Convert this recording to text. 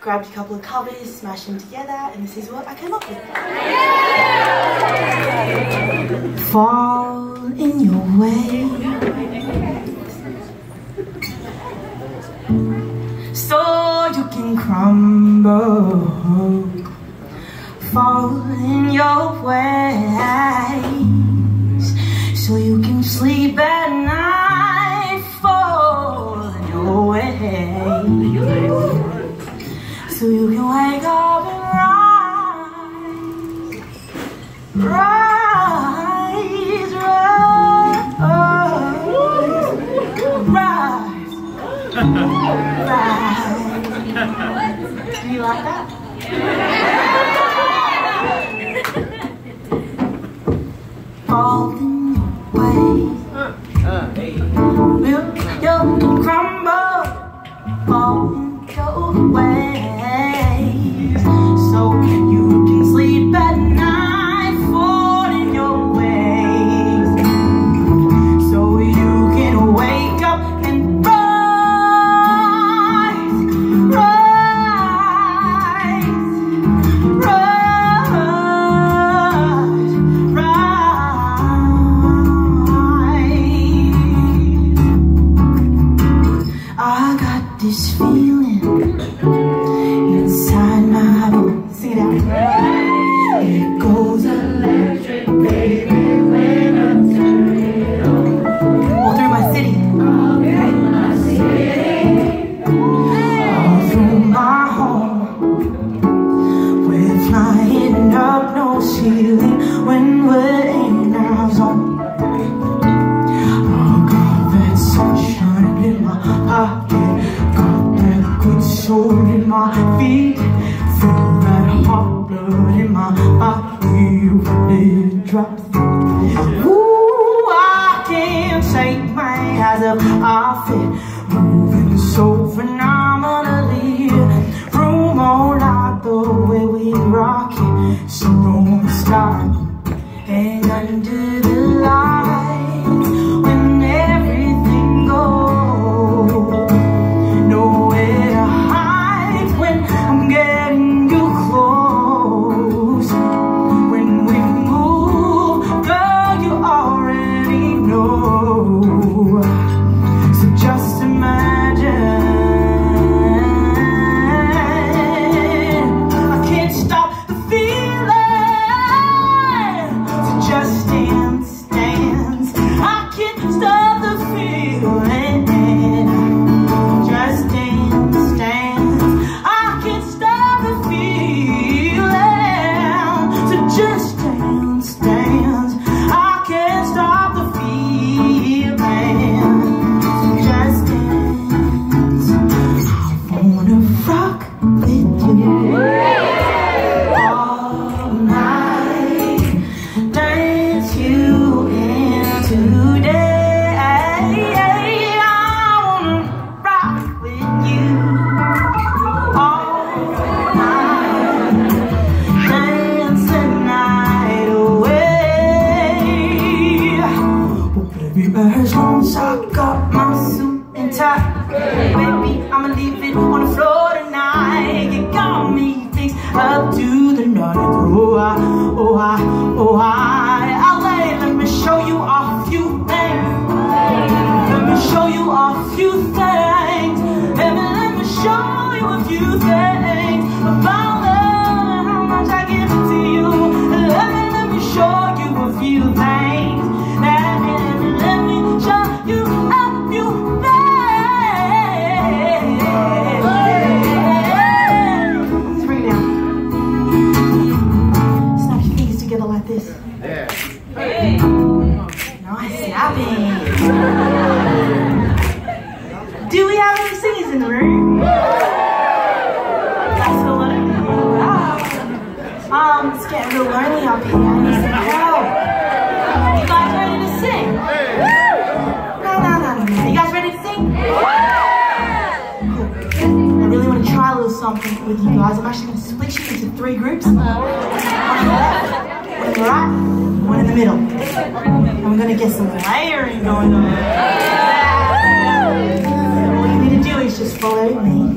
grabbed a couple of covers, smashed them together, and this is what I came up with. Fall in your way. So you can crumble. Fall in your ways. So you can sleep at night. Fall in your way. So you can wake up and rise. Rise, rise, rise. rise. Do you like that? Fall in your way. Will you crumble? Fall in It goes electric, baby, it drops. Ooh, I can't take my eyes up off it, moving so phenomenally. Do we have any singers in the room? That's a lot of wow. Um, it's getting real lonely up here. I need some help. You guys ready to sing? No, no, no, no. You guys ready to sing? Cool. I really want to try a little something with you guys. I'm actually going to split you into three groups. One on the left, one on the right, one in the middle. And we're going to get some layering going on. All you need to do is just follow me.